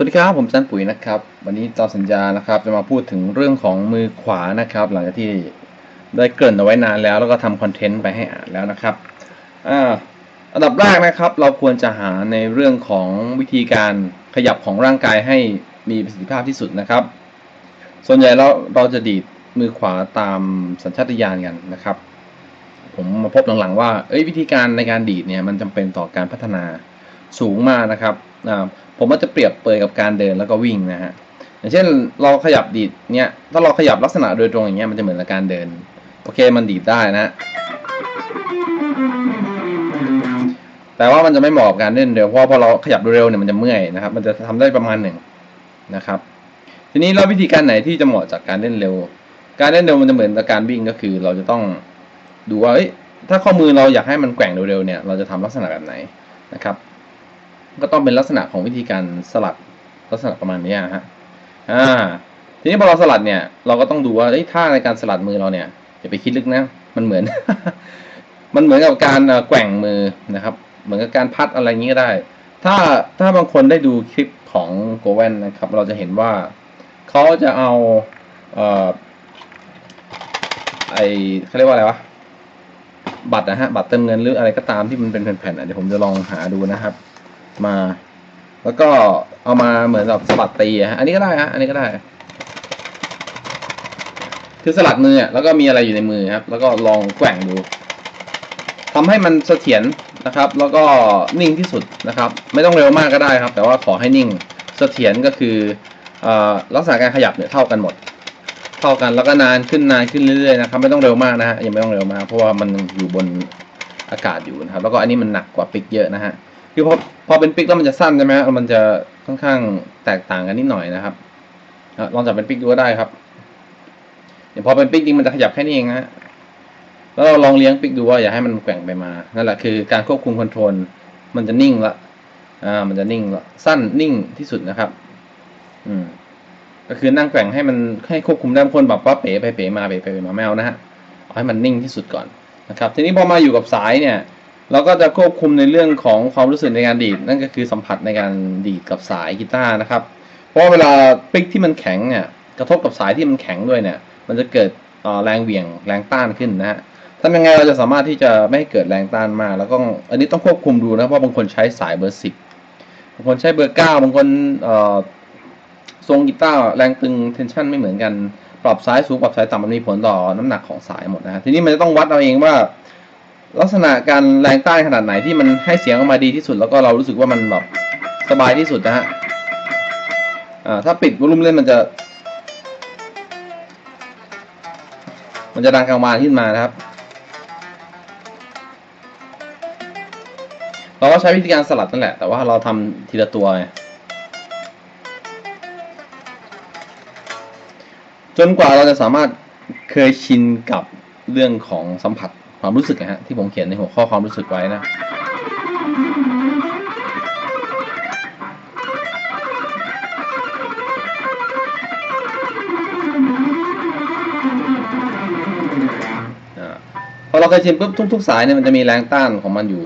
สวัสดีครับผมจันปุ๋ยนะครับ วันนี้ตามสัญญานะครับ จะมาพูดถึงเรื่องของมือขวานะครับ หลังจากที่ได้เกริ่นเอาไว้นานแล้ว แล้วก็ทำคอนเทนต์ไปให้อ่านแล้วนะครับอ่าอันดับแรกนะครับ เราควรจะหาในเรื่องของวิธีการขยับของร่างกายให้มีประสิทธิภาพที่สุดนะครับ ส่วนใหญ่เราเราจะดีดมือขวาตามสัญชาตญาณกันนะครับ ผมมาพบหลังๆว่าเอ้ยวิธีการในการดีดเนี่ยมันจำเป็นต่อการพัฒนาสูงมากนะครับ ผมว่าจะเปรียบเปรยกับการเดินแล้วก็วิ่งนะฮะอย่างเช่นเราขยับดีดเนี่ยถ้าเราขยับลักษณะโดยตรงอย่างเงี้ยมันจะเหมือนกับการเดิน โอเคมันดีดได้นะ แต่ว่ามันจะไม่เหมาะกับการเล่นเร็วเพราะพอเราขยับเร็วเนี่ยมันจะเมื่อยนะครับ มันจะทำได้ประมาณหนึ่งนะครับ ทีนี้เราวิธีการไหนที่จะเหมาะจากการเล่นเร็ว การเล่นเร็วมันจะเหมือนกับการวิ่งก็คือ เราจะต้องดูว่าถ้าข้อมือเราอยากให้มันแกว่งเร็วๆเนี่ย เราจะทำลักษณะแบบไหนนะครับ ก็ต้องเป็นลักษณะของวิธีการสลัดลักษณะประมาณนี้ฮะอ่าทีนี้พอเราสลัดเนี่ย เราก็ต้องดูว่าท่าในการสลัดมือเราเนี่ยอย่าไปคิดลึกนะ มันเหมือน มันเหมือนกับการแกว่งมือนะครับ เหมือนกับการพัดอะไรอย่างนี้ก็ได้ ถ้าถ้าบางคนได้ดูคลิปของโกเวนนะครับ เราจะเห็นว่าเขาจะเอาเอ่อไอเขาเรียกว่าอะไรวะบัตรนะฮะบัตรเติมเงินหรืออะไรก็ตามที่มันเป็นแผ่นๆเดี๋ยวผมจะลองหาดูนะครับ มา แล้วก็เอามาเหมือนแบบสลัดตีฮะอันนี้ก็ได้ฮะอันนี้ก็ได้ คือสลัดมือแล้วก็มีอะไรอยู่ในมือครับ แล้วก็ลองแกว่งดูทำให้มันเสถียรนะครับ แล้วก็นิ่งที่สุดนะครับ ไม่ต้องเร็วมากก็ได้ครับ แต่ว่าขอให้นิ่งเสถียรก็คือลักษณะการขยับเนี่ยเท่ากันหมด เท่ากันแล้วก็นานขึ้นนานขึ้นเรื่อยๆนะครับ ไม่ต้องเร็วมากนะฮะยังไม่ต้องเร็วมากเพราะว่ามันอยู่บนอากาศอยู่นะครับ แล้วก็อันนี้มันหนักกว่า pick เยอะนะฮะ คือพอพอเป็น pick แล้วมันจะสั้นใช่ไหมมันจะค่อนข้างแตกต่างกันนิดหน่อยนะครับลองจับเป็น pick ดูก็ได้ครับเดี๋ยวพอเป็น pick จริงมันจะขยับแค่นี้เองนะแล้วเราลองเลี้ยง pick ดูว่าอย่าให้มันแกว่งไปมานั่นแหละคือการควบคุม controlมันจะนิ่งละอ่ามันจะนิ่งละสั้นนิ่งที่สุดนะครับ อืม ก็คือนั่งแกว่งให้มันให้ควบคุมได้คนแบบว่าเป๋ไปเป๋มาเป๋ไปเป๋มาแมวนะฮะเอาให้มันนิ่งที่สุดก่อนนะครับ ทีนี้พอมาอยู่กับสายเนี่ย เราก็จะควบคุมในเรื่องของความรู้สึกในการดีด นั่นก็คือสัมผัสในการดีดกับสายกีตาร์นะครับ เพราะเวลาปิกที่มันแข็งเนี่ยกระทบกับสายที่มันแข็งด้วยเนี่ย มันจะเกิดแรงเหวี่ยงแรงต้านขึ้นนะฮะทำยังไงเราจะสามารถที่จะไม่ให้เกิดแรงต้านมาก แล้วก็อันนี้ต้องควบคุมดูนะเพราะบางคนใช้สายเบอร์สิบบางคนใช้เบอร์เก้าบางคนทรงกีตาร์แรงตึงเทนชันไม่เหมือนกัน ปรับสายสูงปรับสายต่ำมันมีผลต่อน้ำหนักของสายหมดนะฮะทีนี้มันจะต้องวัดเอาเองว่า ลักษณะการแรงต้านขนาดไหนที่มันให้เสียงออกมาดีที่สุด แล้วก็เรารู้สึกว่ามันแบบสบายที่สุดนะฮะอ่าถ้าปิดวอลุ่มเล่นมันจะ มันจะดังกลางวานขึ้นมานะครับ เราก็ใช้วิธีการสลัดนั่นแหละ แต่ว่าเราทำทีละตัวไงจนกว่าเราจะสามารถเคยชินกับเรื่องของสัมผัส ความรู้สึกนะฮะที่ผมเขียนในหัวข้อความรู้สึกไว้นะพอเราเคยชินปุ๊บทุกๆสายเนี่ยมันจะมีแรงต้านของมันอยู่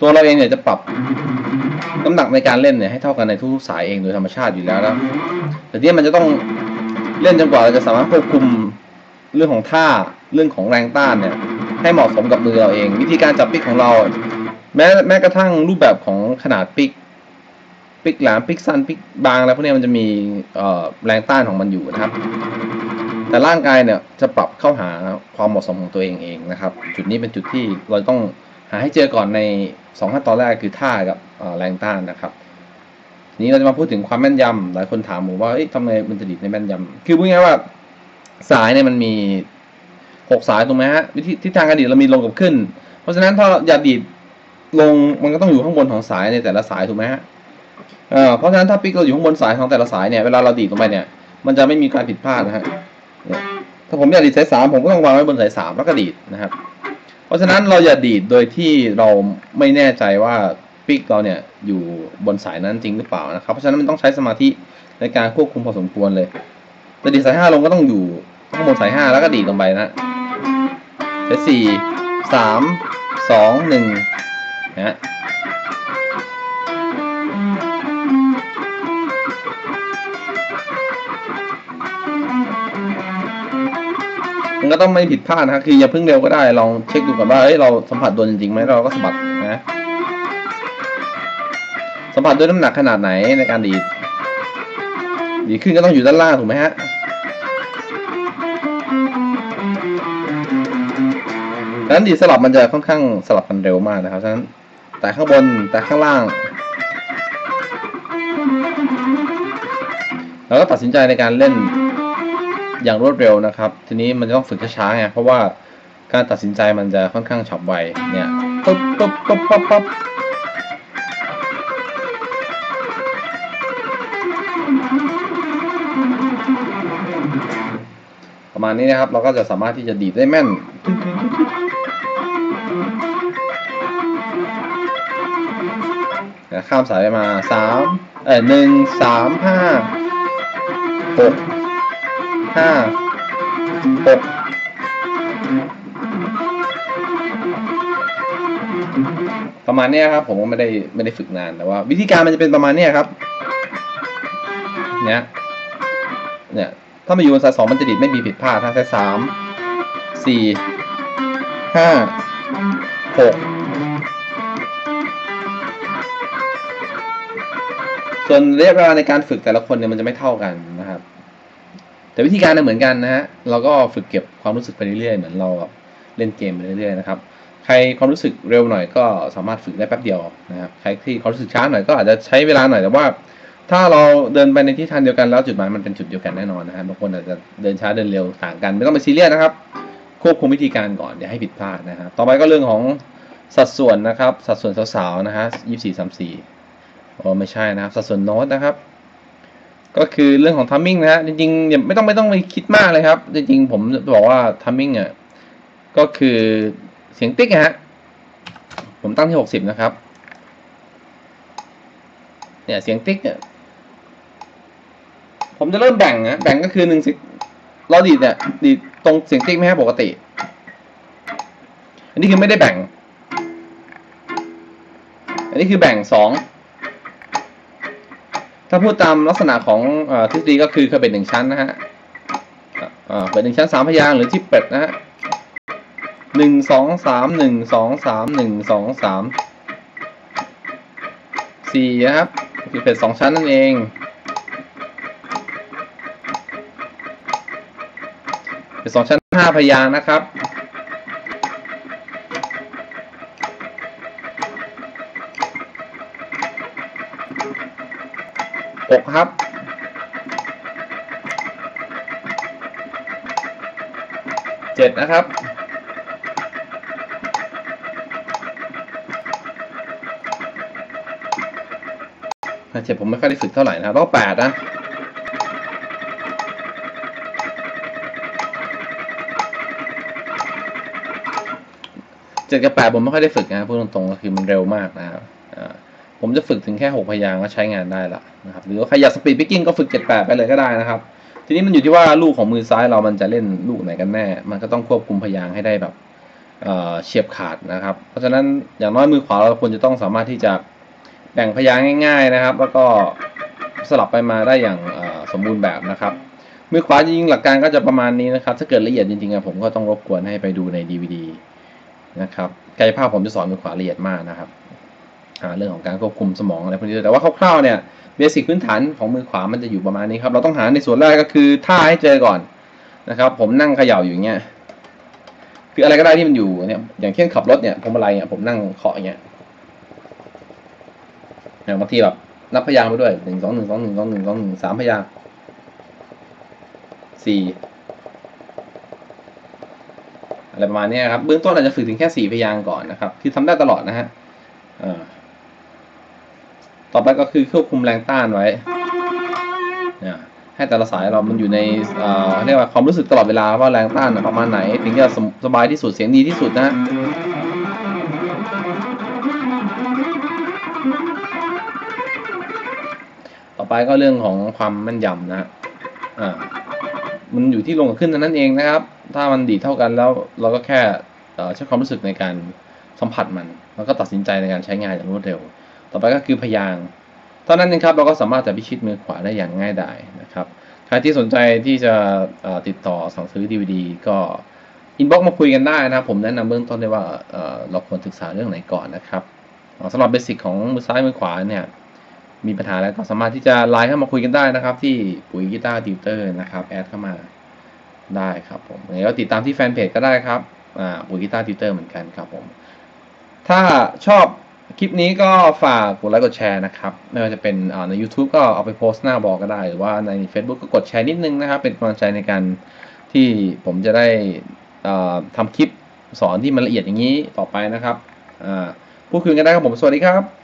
ตัวเราเองเนี่ยจะปรับน้ำหนักในการเล่นเนี่ยให้เท่ากันในทุกๆสายเองโดยธรรมชาติอยู่แล้วแล้วแต่ที่มันจะต้องเล่นจนกว่าเราจะสามารถควบคุมเรื่องของท่า เรื่องของแรงต้านเนี่ยให้เหมาะสมกับมือเราเอง วิธีการจับปิกของเรา แม้แม้กระทั่งรูปแบบของขนาดปิกปิกหลมปิกสั้นปิกบางแล้วพวกนี้มันจะมีแรงต้านของมันอยู่นะครับ แต่ร่างกายเนี่ยจะปรับเข้าหาความเหมาะสมของตัวเองเองนะครับ จุดนี้เป็นจุดที่เราต้องหาให้เจอก่อนในสองขั้นตอนแรกคือท่ากับแรงต้านนะครับนี้เราจะมาพูดถึงความแม่นยำหลายคนถามผมว่าทำไมมันจะดีดในแม่นยำคือพูดง่ายว่าสายเนี่ยมันมี หกสายถูกไหมฮะวิธีทิศทางการดีดเรามีลงกับขึ้น เพราะฉะนั้นถ้าอยากดีดลงมันก็ต้องอยู่ข้างบนของสายในแต่ละสายถูกไหมฮะเพราะฉะนั้นถ้าปิกเราอยู่ข้างบนสายของแต่ละสายเนี่ยเวลาเราดีดลงไปเนี่ยมันจะไม่มีการผิดพลาดนะฮะถ้าผมอยากดีดสายสามผมก็ต้องวางไว้บนสายสามแล้วก็ดีดนะครับ เพราะฉะนั้นเราอย่าดีดโดยที่เราไม่แน่ใจว่าปิกเราเนี่ยอยู่บนสายนั้นจริงหรือเปล่านะครับเพราะฉะนั้นมันต้องใช้สมาธิในการควบคุมพอสมควรเลยแต่ดีดสายห้าลงก็ต้องอยู่ ข้างบนใส่ห้าแล้วก็ดีลงไปนะใช้สี่สามสองหนึ่งนะมันก็ต้องไม่ผิดพลาดนะครับคืออย่าเพิ่งเร็วก็ได้ ลองเช็คดูก่อนว่าเฮ้ยเราสัมผัสโดนจริงไหมเราก็สัมผัสนะสัมผัสด้วยน้ำหนักขนาดไหนในการดีดดีขึ้นก็ต้องอยู่ด้านล่างถูกไหมฮะ ดังนั้นดีสลับมันจะค่อนข้างสลับกันเร็วมากนะครับฉะนั้นแต่ข้างบนแต่ข้างล่างเราก็ตัดสินใจในการเล่นอย่างรวดเร็วนะครับ ทีนี้มันจะต้องฝึกช้าๆไงเพราะว่าการตัดสินใจมันจะค่อนข้างฉับไวเนี่ยปุ๊บปุ๊บปุ๊บปุ๊บปุ๊บประมาณนี้นะครับ เราก็จะสามารถที่จะดีดได้แม่น ข้ามสายไปมาสามเอ้ยหนึ่งสามห้าหกห้าหกประมาณนี้ครับ ผมก็ไม่ได้ไม่ได้ฝึกนานแต่ว่า วิธีการมันจะเป็นประมาณนี้ครับ เนี่ยเนี่ยถ้ามาอยู่บนสายสองมันจะดีดไม่มีผิดพลาดถ้าสายสามสี่ห้าหก ส่วนระยะเวลาในการฝึกแต่ละคนเนี่ยมันจะไม่เท่ากันนะครับ แต่วิธีการเนี่ยเหมือนกันนะฮะเราก็ฝึกเก็บความรู้สึกไปเรื่อยๆเหมือนเราเล่นเกมไปเรื่อยๆนะครับใครความรู้สึกเร็วหน่อยก็สามารถฝึกได้แป๊บเดียวนะครับใครที่ความรู้สึกช้าหน่อยก็อาจจะใช้เวลาหน่อยแต่ว่า ถ้าเราเดินไปในทิศทางเดียวกันแล้วจุดหมายมันเป็นจุดเดียวกันแน่นอนนะครับบางคนอาจจะเดินช้าเดินเร็วต่างกัน ไม่ต้องไปซีเรียสนะครับ ควบคุมวิธีการก่อนอย่าให้ผิดพลาดนะครับต่อไปก็เรื่องของสัดส่วนนะครับ สัดส่วนสาวๆนะฮะยี่สี่สามสี่ อ๋อไม่ใช่นะครับ สัดส่วนโน้ตนะครับ ก็คือเรื่องของ timing นะฮะจริงๆอย่าไม่ต้องไม่ต้องไปคิดมากเลยครับ จริงๆ ผมบอกว่า timing อะก็คือเสียงติ๊กนะฮะผมตั้งที่หกสิบนะครับ เนี่ยเสียงติ๊กเนี่ยผมจะเริ่มแบ่งนะแบ่งก็คือหนึ่งสิเราดีดเนี่ยดีดตรงเสียงติ๊กไม่ให้ปกติ อันนี้คือไม่ได้แบ่ง อันนี้คือแบ่งสอง ถ้าพูดตามลักษณะของอทฤษฎีก็คือเคยเป็นหนึ่งชั้นนะฮะเป็นหนึ่งชั้นสามพยางหรือที่เป็ดนะฮะหนึ่งสองสามหนึ่งสองสามหนึ่งสองสามสี่นะครับคือเป็ดสองชั้นนั่นเองเป็นสองชั้นห้าพยางนะครับ กครับ เจ็ดนะครับ เจ็ดผมไม่ค่อยได้ฝึกเท่าไหร่นะรับต้องแปดนะเจ็ดกับแปดผมไม่ค่อยได้ฝึกนะพูดตรงๆก็คือมันเร็วมากนะครับ ผมจะฝึกถึงแค่หกพยางค์ก็ใช้งานได้ละนะครับหรือว่าใครอยาก speed picking ก็ฝึกเจ็ดแปดไปเลยก็ได้นะครับ ทีนี้มันอยู่ที่ว่าลูกของมือซ้ายเรามันจะเล่นลูกไหนกันแน่ มันก็ต้องควบคุมพยางค์ให้ได้แบบเฉียบขาดนะครับ เพราะฉะนั้นอย่างน้อยมือขวาเราควรจะต้องสามารถที่จะแบ่งพยางค์ง่าย ๆนะครับ แล้วก็สลับไปมาได้อย่างสมบูรณ์แบบนะครับ มือขวาจริงๆหลักการก็จะประมาณนี้นะครับ ถ้าเกิดละเอียดจริงๆผมก็ต้องรบกวนให้ไปดูใน DVD นะครับกายภาพผมจะสอนมือขวาละเอียดมากนะครับ เรื่องของการควบคุมสมองอะไรพวกนี้แต่ว่าคร่าวๆเนี่ยเบสิกพื้นฐานของมือขวามันจะอยู่ประมาณนี้ครับ เราต้องหาในส่วนแรกก็คือท่าให้เจอก่อนนะครับ ผมนั่งเขย่าอยู่อย่างเงี้ยคืออะไรก็ได้ที่มันอยู่เนี่ยอย่างเช่นขับรถเนี่ยพวงมาลัยเนี่ยผมนั่งเคาะอย่างเงี้ยอย่างบางทีแบบนับพยางไปด้วยหนึ่งสองหนึ่งสองหนึ่งสองหนึ่งสองหนึ่งสามพยางสี่อะไรประมาณนี้ครับเบื้องต้นอาจจะฝึกถึงแค่สี่พยางก่อนนะครับ คือทำได้ตลอดนะฮะ ต่อไปก็คือควบคุมแรงต้านไว้ให้แต่ละสายเรามันอยู่ในเรียกว่าความรู้สึกตลอดเวลาว่าแรงต้านประมาณไหน ถึงจะสบายที่สุดเสียงดีที่สุดนะต่อไปก็เรื่องของความแม่นยำนะอ่ามันอยู่ที่ลงกับขึ้นเท่านั้นเองนะครับ ถ้ามันดีเท่ากันแล้วเราก็แค่ใช้ความรู้สึกในการสัมผัสมัน แล้วก็ตัดสินใจในการใช้งานอย่างรวดเร็ว ต่อไปก็คือพยางเท่านั้นเองครับเราก็สามารถจะพิชิตมือขวาได้อย่างง่ายดายนะครับใครที่สนใจที่จะติดต่อสั่งซื้อ DVD ก็อินบ็อกมาคุยกันได้นะครับ ผมแนะนำเบื้องต้นได้ว่าเราควรศึกษาเรื่องไหนก่อนนะครับอ่าสำหรับ basic ของมือซ้ายมือขวาเนี่ยมีปัญหาอะไรก็สามารถที่จะไลน์เข้ามาคุยกันได้นะครับ ที่ปุ๋ยกีตาร์ติวเตอร์นะครับ add เข้ามาได้ครับผมยังไงก็ติดตามที่แฟนเพจก็ได้ครับปุ๋ยกีตาร์ติวเตอร์เหมือนกันครับผมถ้าชอบ คลิปนี้ก็ฝากกดไลค์กดแชร์นะครับ ไม่ว่าจะเป็นใน YouTube ก็เอาไปโพสต์หน้าบล็อกก็ได้ หรือว่าใน Facebook ก็กดแชร์นิดนึงนะครับ เป็นกำลังใจในการที่ผมจะได้ทำคลิปสอนที่มันละเอียดอย่างนี้ต่อไปนะครับพูดคุยกันได้ครับผม สวัสดีครับ